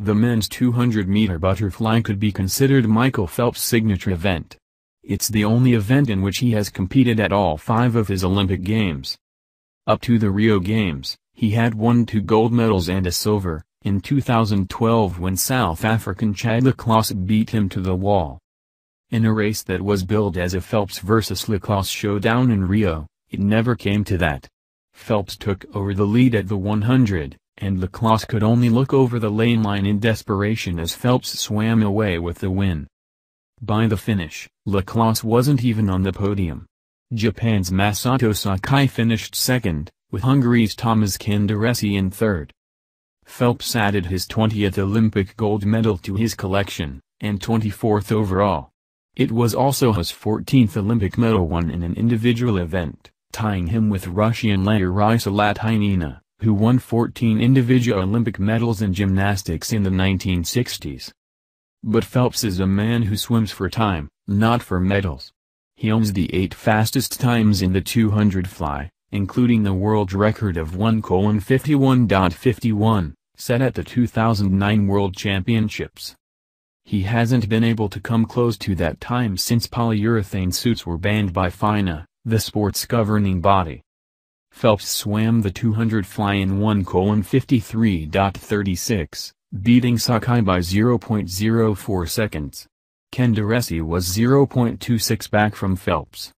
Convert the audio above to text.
The men's 200-meter butterfly could be considered Michael Phelps' signature event. It's the only event in which he has competed at all five of his Olympic Games. Up to the Rio Games, he had won two gold medals and a silver, in 2012 when South African Chad le Clos beat him to the wall. In a race that was billed as a Phelps vs. le Clos showdown in Rio, it never came to that. Phelps took over the lead at the 100, and le Clos could only look over the lane line in desperation as Phelps swam away with the win. By the finish, le Clos wasn't even on the podium. Japan's Masato Sakai finished second, with Hungary's Thomas Kenderesi in third. Phelps added his 20th Olympic gold medal to his collection, and 24th overall. It was also his 14th Olympic medal won in an individual event, tying him with Russian Larisa Latynina who won 14 individual Olympic medals in gymnastics in the 1960s. But Phelps is a man who swims for time, not for medals. He owns the eight fastest times in the 200 fly, including the world record of 1 51.51, set at the 2009 World Championships. He hasn't been able to come close to that time since polyurethane suits were banned by FINA, the sport's governing body. Phelps swam the 200 fly in 1 53.36, beating Sakai by 0.04 seconds. Kenderesi was 0.26 back from Phelps.